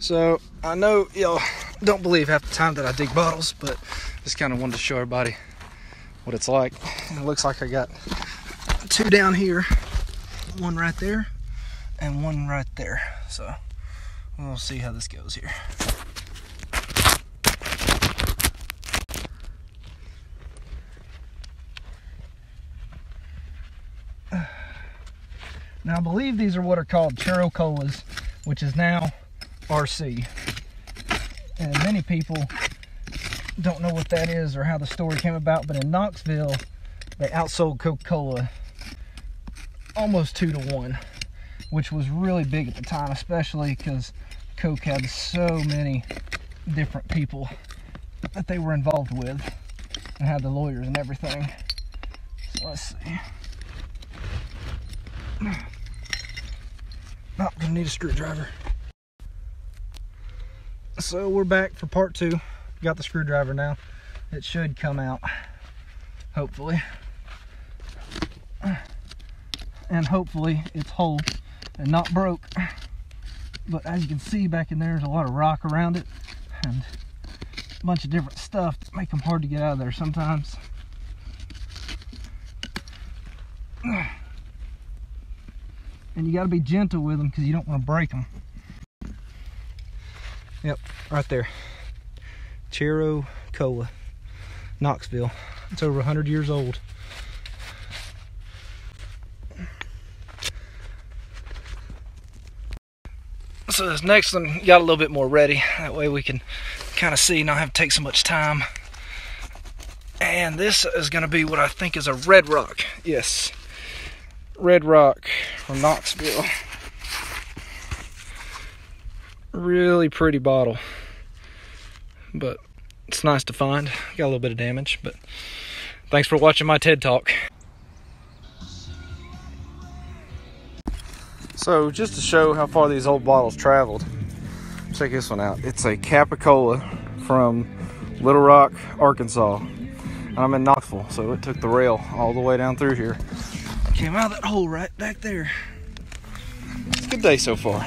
So I know y'all don't believe half the time that I dig bottles, but just kind of wanted to show everybody what it's like. And it looks like I got two down here, one right there, and one right there. So we'll see how this goes here. Now I believe these are what are called Chero-Colas, which is now RC. And many people don't know what that is or how the story came about, but in Knoxville, they outsold Coca-Cola almost two to one, which was really big at the time, especially because Coke had so many different people that they were involved with and had the lawyers and everything. So let's see. Oh, gonna need a screwdriver. So we're back for part two. Got the screwdriver now. It should come out, hopefully. And hopefully it's whole and not broke. But as you can see back in there, there's a lot of rock around it and a bunch of different stuff that make them hard to get out of there sometimes. And you got to be gentle with them because you don't want to break them. Yep, right there. Cola, Knoxville. It's over 100 years old. So this next one got a little bit more ready. That way we can kind of see, not have to take so much time. And this is going to be what I think is a red rock. Yes, red rock from Knoxville. Really pretty bottle. But it's nice to find. Got a little bit of damage, but thanks for watching my TED Talk. So just to show how far these old bottles traveled, check this one out. It's a Capicola from Little Rock, Arkansas. And I'm in Knoxville, so it took the rail all the way down through here. Came out of that hole right back there. It's a good day so far.